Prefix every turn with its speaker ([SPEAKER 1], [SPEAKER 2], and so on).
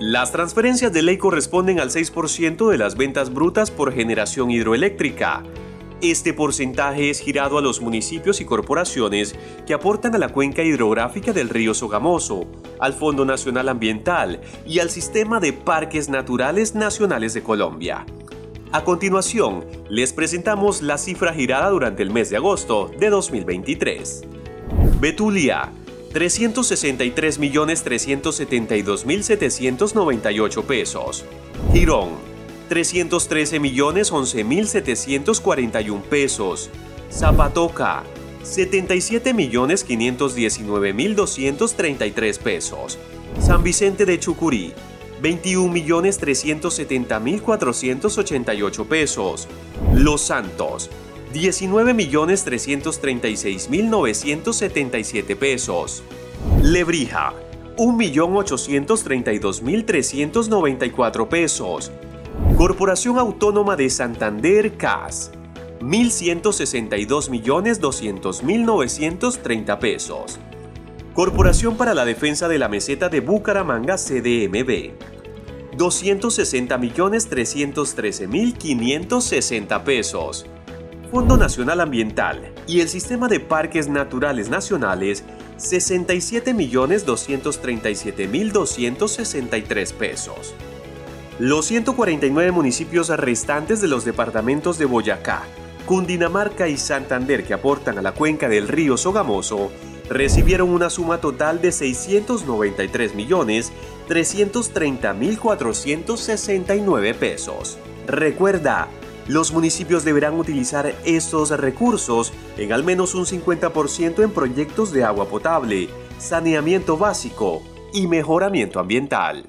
[SPEAKER 1] Las transferencias de ley corresponden al 6% de las ventas brutas por generación hidroeléctrica. Este porcentaje es girado a los municipios y corporaciones que aportan a la cuenca hidrográfica del río Sogamoso, al Fondo Nacional Ambiental y al Sistema de Parques Naturales Nacionales de Colombia. A continuación, les presentamos la cifra girada durante el mes de agosto de 2023. Betulia, 363.372.798 pesos. Girón, 313.011.741 pesos. Zapatoca, 77.519.233 pesos. San Vicente de Chucurí, 21.370.488 pesos. Los Santos, 19.336.977 pesos. Lebrija, 1.832.394 pesos. Corporación Autónoma de Santander CAS, 1.162.200.930 pesos. Corporación para la Defensa de la Meseta de Bucaramanga CDMB, 260.313.560 pesos. Fondo Nacional Ambiental y el Sistema de Parques Naturales Nacionales 67.237.263 pesos. Los 149 municipios restantes de los departamentos de Boyacá, Cundinamarca y Santander que aportan a la cuenca del río Sogamoso recibieron una suma total de 693.330.469 pesos. Recuerda, los municipios deberán utilizar estos recursos en al menos un 50% en proyectos de agua potable, saneamiento básico y mejoramiento ambiental.